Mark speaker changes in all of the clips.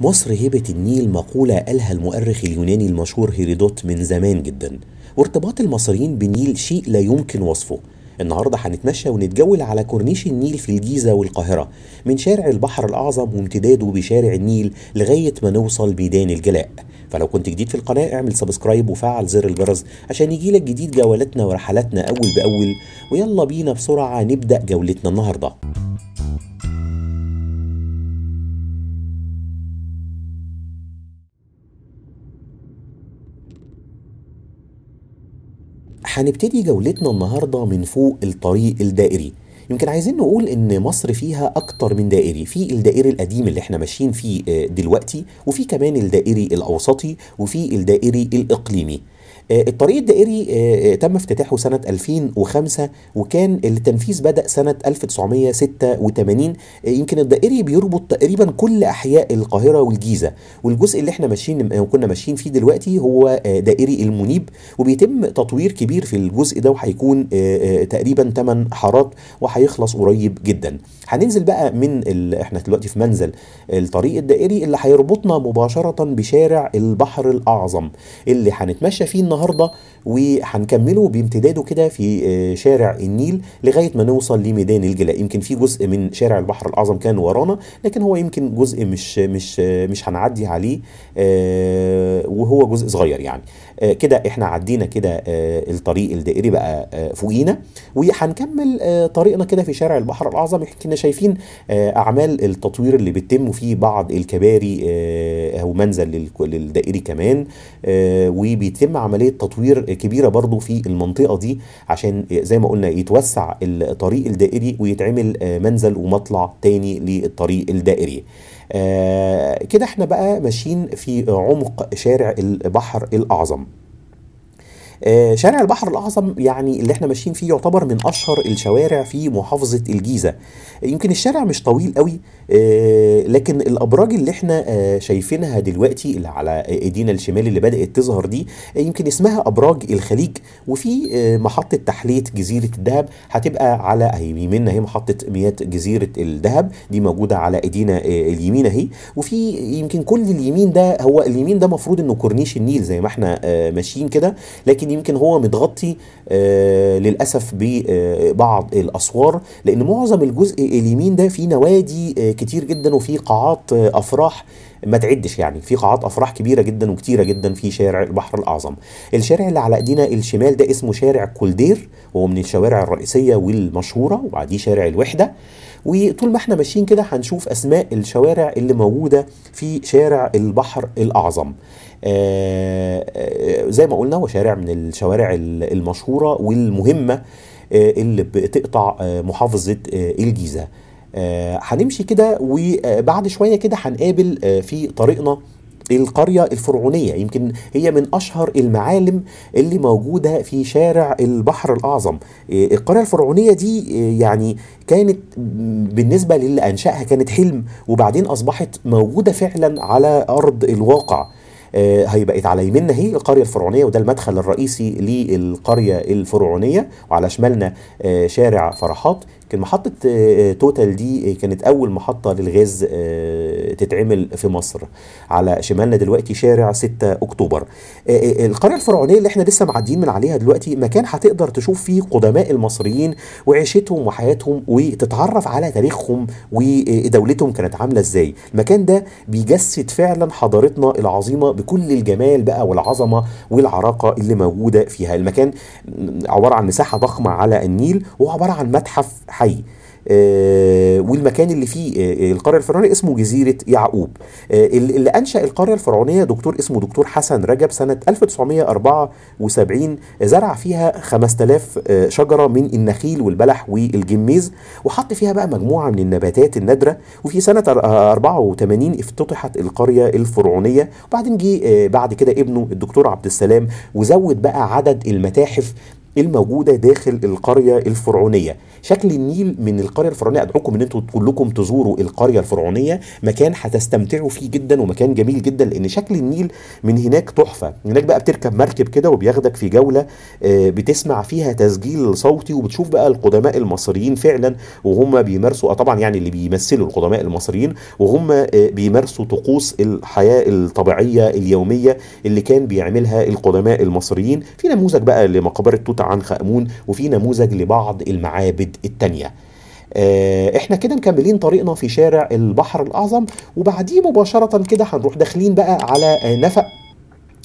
Speaker 1: مصر هبة النيل مقولة قالها المؤرخ اليوناني المشهور هيرودوت من زمان جدا. وارتباط المصريين بالنيل شيء لا يمكن وصفه. النهارده هنتمشى ونتجول على كورنيش النيل في الجيزة والقاهرة من شارع البحر الأعظم وامتداده بشارع النيل لغاية ما نوصل ميدان الجلاء. فلو كنت جديد في القناة اعمل subscribe وفعل زر الجرس عشان يجيلك جديد جولاتنا ورحلاتنا أول بأول. ويلا بينا بسرعة نبدأ جولتنا النهارده. هنبتدي جولتنا النهارده من فوق الطريق الدائري. يمكن عايزين نقول إن مصر فيها أكتر من دائري. في الدائري القديم اللي إحنا ماشيين فيه دلوقتي وفي كمان الدائري الأوسطي وفي الدائري الإقليمي. الطريق الدائري تم افتتاحه سنة 2005 وكان التنفيذ بدأ سنة 1986 يمكن الدائري بيربط تقريبا كل أحياء القاهرة والجيزة. والجزء اللي إحنا ماشيين كنا ماشيين فيه دلوقتي هو دائري المنيب. وبيتم تطوير كبير في الجزء ده وهيكون تقريبا 8 حارات وهيخلص قريب جدا. هننزل بقى من ال... إحنا دلوقتي في منزل الطريق الدائري اللي هيربطنا مباشرة بشارع البحر الأعظم اللي هنتمشى فيه النهارده وهنكمله بامتداده كده في شارع النيل لغاية ما نوصل لميدان الجلاء يمكن في جزء من شارع البحر الأعظم كان ورانا لكن هو يمكن جزء مش مش مش هنعدي عليه وهو جزء صغير يعني. كده إحنا عدينا كده الطريق الدائري بقى فوقينا. وهنكمل طريقنا كده في شارع البحر الأعظم. كنا شايفين أعمال التطوير اللي بتتم في بعض الكباري أو منزل للدائري كمان وبيتم عملية تطوير كبيرة برضو في المنطقة دي عشان زي ما قلنا يتوسع الطريق الدائري ويتعمل منزل ومطلع تاني للطريق الدائري. آه كده إحنا بقى ماشيين في عمق شارع البحر الأعظم. آه شارع البحر الأعظم يعني اللي إحنا ماشيين فيه يعتبر من أشهر الشوارع في محافظة الجيزة. يمكن الشارع مش طويل قوي آه لكن الأبراج اللي إحنا آه شايفينها دلوقتي اللي على إيدينا الشمال اللي بدأت تظهر دي يمكن اسمها أبراج الخليج. وفي محطة تحلية جزيرة الذهب هتبقى على يميننا هي محطة مياه جزيرة الذهب دي موجودة على إيدينا اليمين أهي. وفي يمكن كل اليمين ده هو اليمين ده مفروض إنه كورنيش النيل زي ما إحنا ماشيين كده لكن يمكن هو متغطي آه للأسف ببعض الأسوار لأن معظم الجزء اليمين ده فيه نوادي آه كتير جدا وفيه قاعات آه أفراح ما تعدش يعني. في قاعات أفراح كبيرة جدا وكتيرة جدا في شارع البحر الأعظم. الشارع اللي على أيدينا الشمال ده اسمه شارع كولدير وهو من الشوارع الرئيسية والمشهورة وبعديه شارع الوحدة. وطول ما إحنا ماشيين كده هنشوف أسماء الشوارع اللي موجودة في شارع البحر الأعظم. زي ما قلنا هو شارع من الشوارع المشهورة والمهمة اللي بتقطع محافظة الجيزة. هنمشي كده وبعد شوية كده هنقابل في طريقنا القرية الفرعونية. يمكن هي من أشهر المعالم اللي موجودة في شارع البحر الأعظم. القرية الفرعونية دي يعني كانت بالنسبة للي أنشأها كانت حلم وبعدين أصبحت موجودة فعلا على أرض الواقع. آه هي بقت على يميننا هي القرية الفرعونية وده المدخل الرئيسي للقرية الفرعونية. وعلى شمالنا آه شارع فرحات. كان محطة آه توتال دي كانت أول محطة للغاز تتعمل في مصر على شمالنا دلوقتي شارع 6 أكتوبر. القرية الفرعونية اللي إحنا لسه معديين من عليها دلوقتي مكان هتقدر تشوف فيه قدماء المصريين وعيشتهم وحياتهم وتتعرف على تاريخهم ودولتهم كانت عاملة إزاي. المكان ده بيجسد فعلا حضارتنا العظيمة بكل الجمال بقى والعظمة والعراقة اللي موجودة فيها. المكان عبارة عن مساحة ضخمة على النيل وعبارة عن متحف حي. آه والمكان اللي فيه آه القرية الفرعونية اسمه جزيرة يعقوب. آه اللي أنشأ القرية الفرعونية دكتور اسمه دكتور حسن رجب سنة 1974 زرع فيها 5000 شجرة من النخيل والبلح والجميز وحط فيها بقى مجموعة من النباتات النادرة. وفي سنة 84 افتتحت القرية الفرعونية. وبعدين جه بعد كده ابنه الدكتور عبد السلام وزود بقى عدد المتاحف الموجودة داخل القرية الفرعونية. شكل النيل من القرية الفرعونية أدعوكم أن أنتوا كلكم تزوروا القرية الفرعونية. مكان هتستمتعوا فيه جدا ومكان جميل جدا لأن شكل النيل من هناك تحفة. هناك بقى بتركب مركب كده وبياخدك في جولة آه، بتسمع فيها تسجيل صوتي وبتشوف بقى القدماء المصريين فعلا وهم بيمارسوا آه، طبعا يعني اللي بيمثلوا القدماء المصريين وهم آه، بيمارسوا طقوس الحياة الطبيعية اليومية اللي كان بيعملها القدماء المصريين. في نموذج بقى لمقبرة توت عنخ آمون وفي نموذج لبعض المعابد التانية. آه، إحنا كده مكملين طريقنا في شارع البحر الأعظم وبعديه مباشرة كده هنروح داخلين بقى على نفق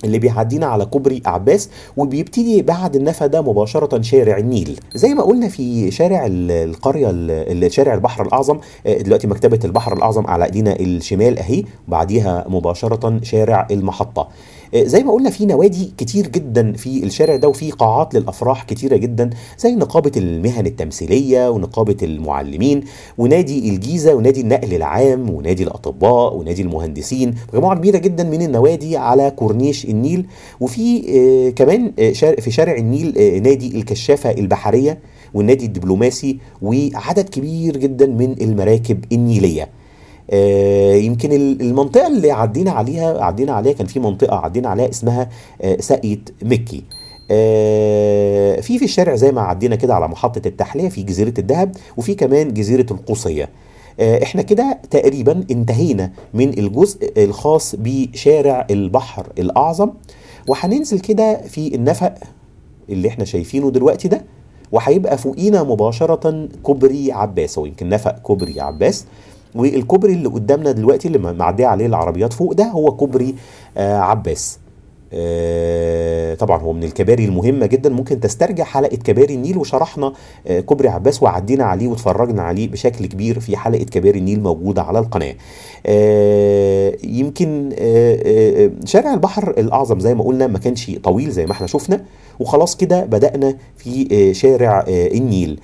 Speaker 1: اللي بيعدينا على كوبري عباس وبيبتدي بعد النفق ده مباشرة شارع النيل. زي ما قلنا في شارع ال- القرية ال- شارع البحر الأعظم آه، دلوقتي مكتبة البحر الأعظم على إيدينا الشمال أهي بعديها مباشرة شارع المحطة. زي ما قلنا في نوادي كتير جدا في الشارع ده وفي قاعات للأفراح كتيرة جدا زي نقابة المهن التمثيلية ونقابة المعلمين ونادي الجيزة ونادي النقل العام ونادي الأطباء ونادي المهندسين مجموعة كبيرة جدا من النوادي على كورنيش النيل. وفي آه، كمان آه، في شارع النيل آه، نادي الكشافة البحرية والنادي الدبلوماسي وعدد كبير جدا من المراكب النيلية. آه، يمكن ال- المنطقة اللي عدينا عليها عدينا عليها كان في منطقة عدينا عليها اسمها آه، ساقية مكي. آه، في في الشارع زي ما عدينا كده على محطة التحلية في جزيرة الذهب وفي كمان جزيرة القوسيه آه، إحنا كده تقريبا انتهينا من الجزء الخاص بشارع البحر الأعظم. وهننزل كده في النفق اللي إحنا شايفينه دلوقتي ده وهيبقى فوقينا مباشرة كوبري عباس هو يمكن نفق كوبري عباس. والكوبري اللي قدامنا دلوقتي اللي معدية عليه العربيات فوق ده هو كوبري آه عباس. آه، طبعا هو من الكباري المهمة جدا. ممكن تسترجع حلقة كباري النيل وشرحنا آه، كوبري عباس وعدينا عليه واتفرجنا عليه بشكل كبير في حلقة كباري النيل موجودة على القناة. آه، يمكن آه، آه، شارع البحر الأعظم زي ما قلنا ما كانش طويل زي ما إحنا شفنا وخلاص كده بدأنا في آه، شارع النيل.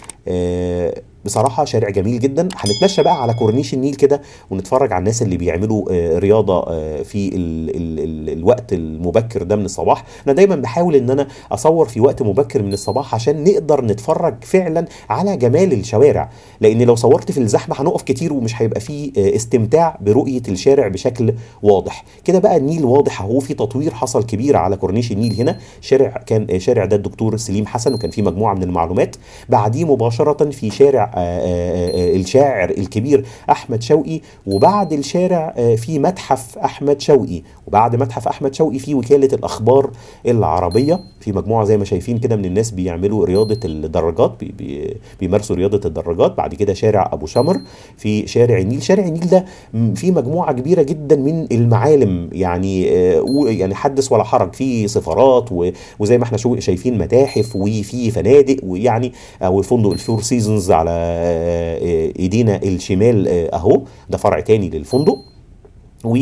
Speaker 1: بصراحة شارع جميل جدا. هنتمشى بقى على كورنيش النيل كده ونتفرج على الناس اللي بيعملوا آه، رياضة آه، في ال ال ال الوقت المبكر ده من الصباح. أنا دايما بحاول إن أنا أصور في وقت مبكر من الصباح عشان نقدر نتفرج فعلا على جمال الشوارع. لأن لو صورت في الزحمة هنقف كتير ومش هيبقى فيه آه، استمتاع برؤية الشارع بشكل واضح. كده بقى النيل واضح أهو في تطوير حصل كبير على كورنيش النيل هنا. شارع كان شارع ده الدكتور سليم حسن وكان فيه مجموعة من المعلومات. بعديه مباشرة في شارع الشاعر الكبير أحمد شوقي وبعد الشارع آه، في متحف أحمد شوقي. وبعد متحف أحمد شوقي في وكالة الأخبار العربية في مجموعة زي ما شايفين كده من الناس بيعملوا رياضة الدراجات بي بي بيمارسوا رياضة الدراجات. بعد كده شارع أبو شمر في شارع النيل. شارع النيل ده م- فيه مجموعة كبيرة جدا من المعالم يعني آه، يعني حدث ولا حرج. في سفارات وزي ما إحنا شايفين متاحف وفي فنادق ويعني أو فندق ال Four Seasons على آه، آه، إيدينا الشمال آه، أهو ده فرع تاني للفندق. و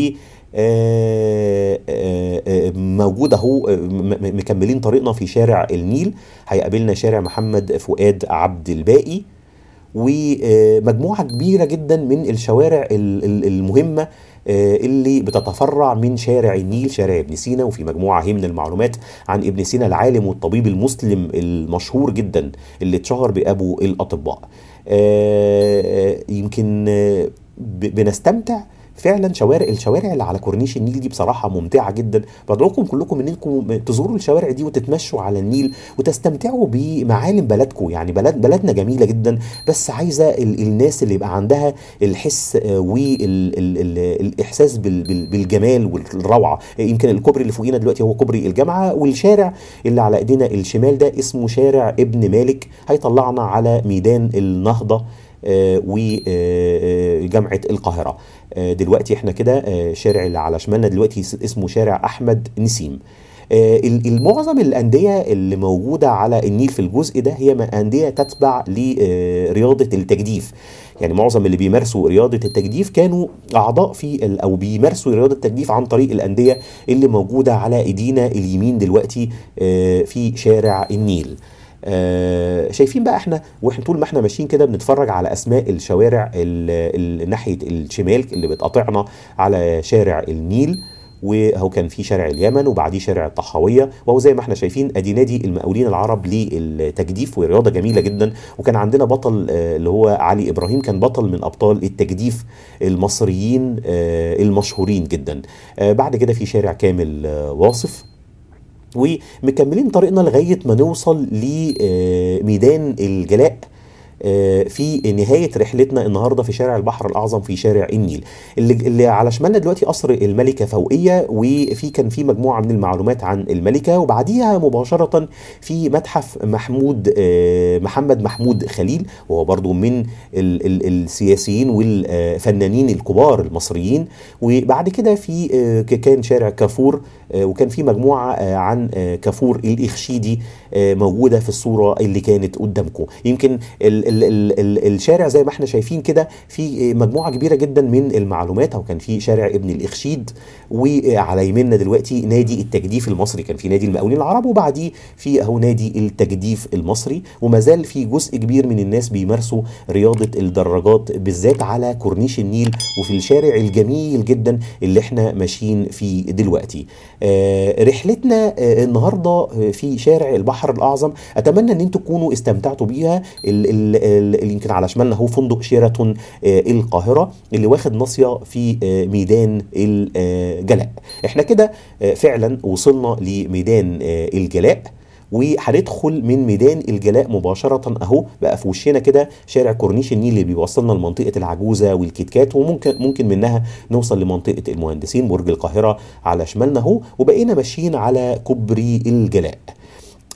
Speaker 1: آه، آه، موجود أهو مكملين طريقنا في شارع النيل. هيقابلنا شارع محمد فؤاد عبد الباقي. ومجموعة كبيرة جدا من الشوارع ال- ال- المهمة آه، اللي بتتفرع من شارع النيل شارع ابن سينا وفي مجموعة هي من المعلومات عن ابن سينا العالم والطبيب المسلم المشهور جدا اللي اتشهر بأبو الأطباء. آه، آه، يمكن آه، بنستمتع فعلا شوارع الشوارع اللي على كورنيش النيل دي بصراحة ممتعة جدا. بدعوكم كلكم إنكم تزوروا الشوارع دي وتتمشوا على النيل وتستمتعوا بمعالم بلدكم. يعني بلد بلدنا جميلة جدا بس عايزة ال الناس اللي يبقى عندها الحس والاحساس بالجمال والروعة. يمكن الكوبري اللي فوقينا دلوقتي هو كوبري الجامعة والشارع اللي على إيدينا الشمال ده اسمه شارع ابن مالك. هيطلعنا على ميدان النهضة. وجامعة القاهرة. آه، دلوقتي إحنا كده آه، شارع اللي على شمالنا دلوقتي اسمه شارع أحمد نسيم. آه، ال- المعظم الأندية اللي موجودة على النيل في الجزء ده هي أندية تتبع لرياضة التجديف. يعني معظم اللي بيمارسوا رياضة التجديف كانوا أعضاء في أو بيمارسوا رياضة التجديف عن طريق الأندية اللي موجودة على إيدينا اليمين دلوقتي آه، في شارع النيل. آه، شايفين بقى إحنا وإحنا طول ما إحنا ماشيين كده بنتفرج على أسماء الشوارع ال- ال- ناحية الشمال اللي بتقاطعنا على شارع النيل وهو كان في شارع اليمن وبعديه شارع الطحاوية وهو زي ما إحنا شايفين أدي نادي المقاولين العرب للتجديف ورياضة جميلة جدا. وكان عندنا بطل آه، اللي هو علي إبراهيم كان بطل من أبطال التجديف المصريين آه، المشهورين جدا. بعد كده في شارع كامل واصف. ومكملين طريقنا لغاية ما نوصل لميدان الجلاء. في نهاية رحلتنا النهاردة في شارع البحر الأعظم في شارع النيل. اللي, على شمالنا دلوقتي قصر الملكة فوقية وفي كان في مجموعة من المعلومات عن الملكة وبعديها مباشرة في متحف محمود آه، محمد محمود خليل وهو برضو من ال ال السياسيين والفنانين الكبار المصريين. وبعد كده في آه، كان شارع كافور آه، وكان في مجموعة آه، عن آه، كافور الإخشيدي آه، موجودة في الصورة اللي كانت قدامكم. يمكن ال ال ال ال الشارع زي ما إحنا شايفين كده في مجموعة كبيرة جدا من المعلومات أو كان في شارع ابن الإخشيد وعلى يميننا دلوقتي نادي التجديف المصري. كان في نادي المقاولين العرب وبعديه في أهو نادي التجديف المصري. وما زال في جزء كبير من الناس بيمارسوا رياضة الدراجات بالذات على كورنيش النيل وفي الشارع الجميل جدا اللي إحنا ماشيين فيه دلوقتي. آه، رحلتنا آه، النهارده آه، في شارع البحر الأعظم. أتمنى إن أنتم تكونوا استمتعتوا بيها. ال- ال- اللي يمكن على شمالنا هو فندق شيراتون آه، القاهرة اللي واخد ناصية في آه، ميدان الجلاء. إحنا كده آه، فعلا وصلنا لميدان الجلاء وهندخل من ميدان الجلاء مباشرة أهو بقى في وشنا كده شارع كورنيش النيل اللي بيوصلنا لمنطقة العجوزة والكيتكات وممكن ممكن منها نوصل لمنطقة المهندسين برج القاهرة على شمالنا أهو وبقينا ماشيين على كوبري الجلاء.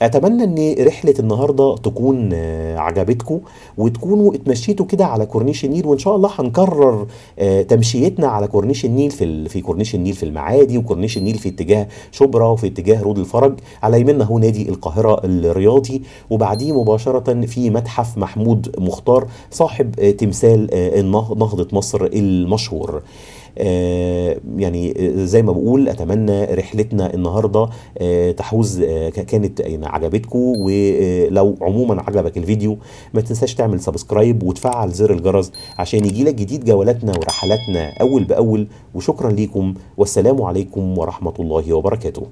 Speaker 1: أتمنى إن رحلة النهارده تكون آه، عجبتكم وتكونوا اتمشيتوا كده على كورنيش النيل وإن شاء الله هنكرر آه، تمشيتنا على كورنيش النيل في في كورنيش النيل في المعادي وكورنيش النيل في اتجاه شبرا وفي اتجاه رود الفرج. على يميننا هو نادي القاهرة الرياضي وبعديه مباشرة في متحف محمود مختار صاحب آه، تمثال نهضة مصر المشهور. يعني آه، زي ما بقول أتمنى رحلتنا النهارده آه، تحوز آه، كانت يعني عجبتكم ولو عموما عجبك الفيديو ما تنساش تعمل سبسكرايب وتفعل زر الجرس عشان يجيلك جديد جولاتنا ورحلاتنا أول بأول. وشكرا ليكم. والسلام عليكم ورحمة الله وبركاته.